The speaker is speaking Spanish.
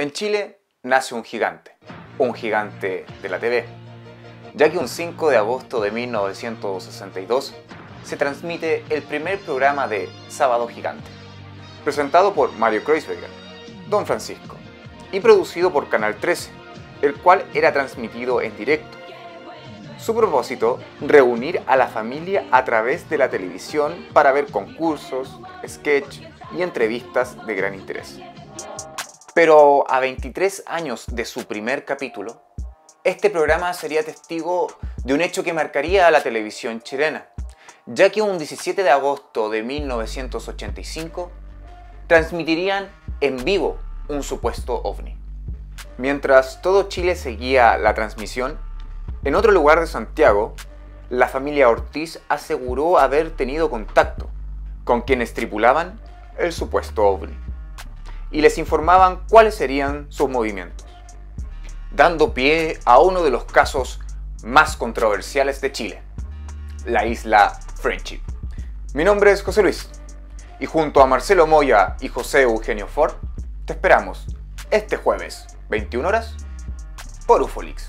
En Chile nace un gigante, un gigante de la TV, ya que un 5 de agosto de 1962 se transmite el primer programa de Sábado Gigante, presentado por Mario Kreuzberger, Don Francisco, y producido por Canal 13, el cual era transmitido en directo. Su propósito, reunir a la familia a través de la televisión para ver concursos, sketch y entrevistas de gran interés. Pero a 23 años de su primer capítulo, este programa sería testigo de un hecho que marcaría a la televisión chilena, ya que un 17 de agosto de 1985 transmitirían en vivo un supuesto ovni. Mientras todo Chile seguía la transmisión, en otro lugar de Santiago, la familia Ortiz aseguró haber tenido contacto con quienes tripulaban el supuesto ovni y les informaban cuáles serían sus movimientos, dando pie a uno de los casos más controversiales de Chile, la isla Friendship. Mi nombre es José Luis y junto a Marcelo Moya y José Eugenio Ford te esperamos este jueves, 21 horas, por Ufolix.